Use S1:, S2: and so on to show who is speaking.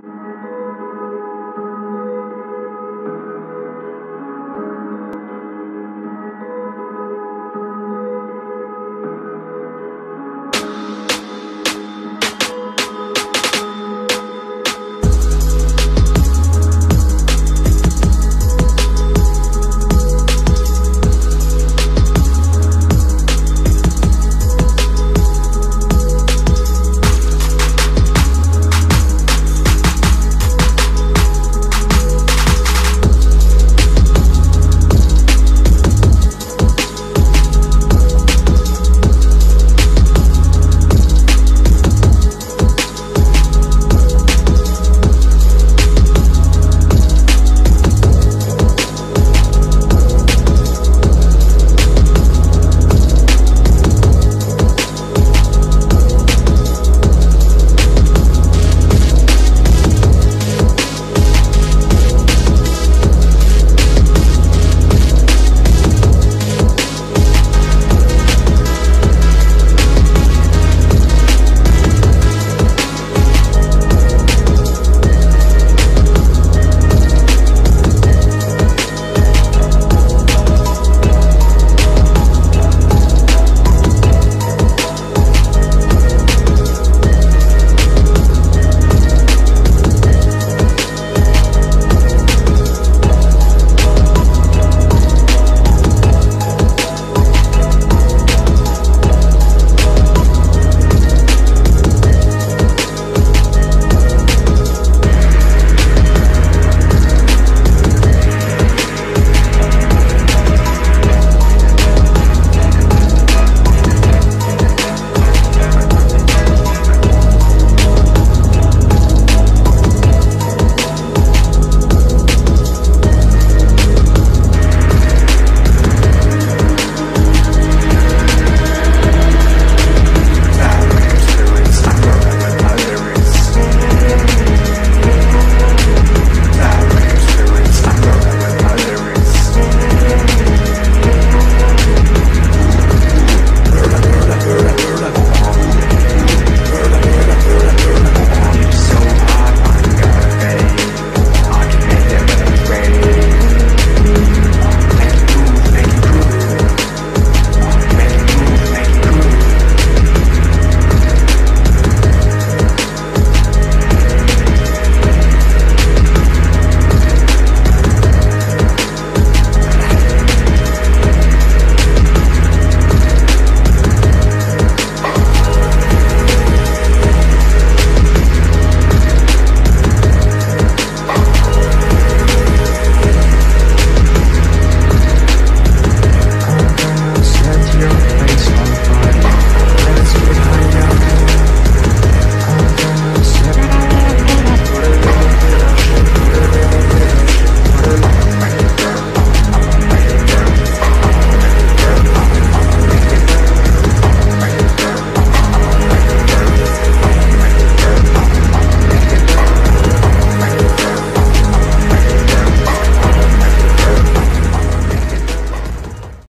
S1: you